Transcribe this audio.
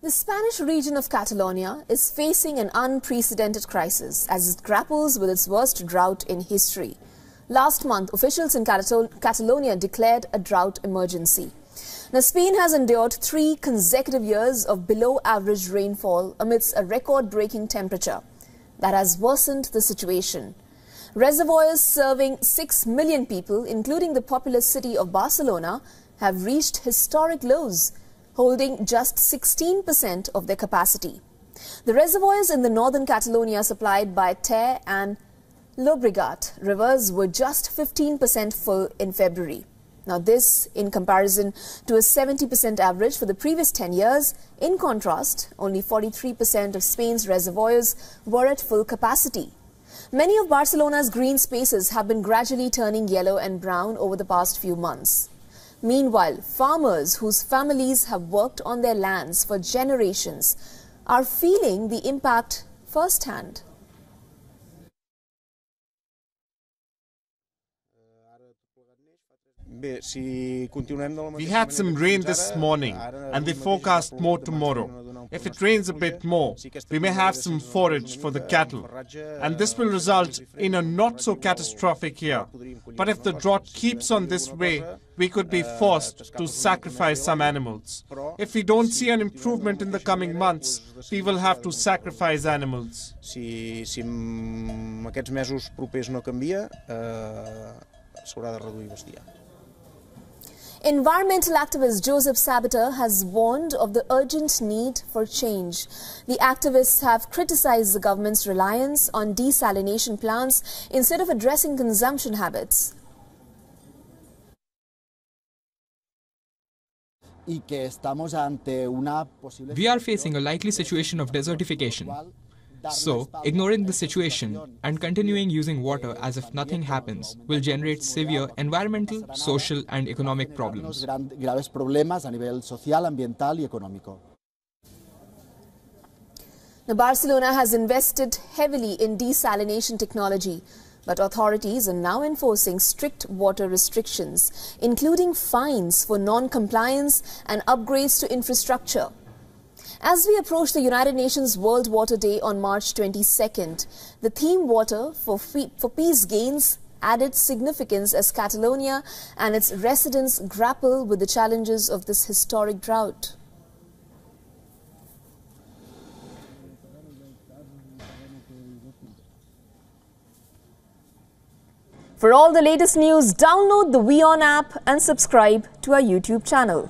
The Spanish region of Catalonia is facing an unprecedented crisis as it grapples with its worst drought in history. Last month, officials in Catalonia declared a drought emergency. Now, Spain has endured three consecutive years of below average rainfall amidst a record breaking temperature that has worsened the situation. Reservoirs serving 6 million people, including the populous city of Barcelona, have reached historic lows holding just 16% of their capacity. The reservoirs in the northern Catalonia supplied by Ter and Llobregat rivers were just 15% full in February. Now this in comparison to a 70% average for the previous 10 years. In contrast, only 43% of Spain's reservoirs were at full capacity. Many of Barcelona's green spaces have been gradually turning yellow and brown over the past few months. Meanwhile, farmers whose families have worked on their lands for generations are feeling the impact firsthand. We had some rain this morning and they forecast more tomorrow. If it rains a bit more, we may have some forage for the cattle, and this will result in a not so catastrophic year. But if the drought keeps on this way, we could be forced to sacrifice some animals. If we don't see an improvement in the coming months, we will have to sacrifice animals. Si, si aquests mesos propers no canvia, eh, s'haurà de reduir bestiar. Environmental activist Joseph Sabater has warned of the urgent need for change. The activists have criticized the government's reliance on desalination plants instead of addressing consumption habits. We are facing a likely situation of desertification. So, ignoring the situation and continuing using water as if nothing happens will generate severe environmental, social and economic problems. Now, Barcelona has invested heavily in desalination technology, but authorities are now enforcing strict water restrictions, including fines for non-compliance and upgrades to infrastructure. As we approach the United Nations World Water Day on March 22nd, the theme Water for, for Peace gains added significance as Catalonia and its residents grapple with the challenges of this historic drought. For all the latest news, download the WION app and subscribe to our YouTube channel.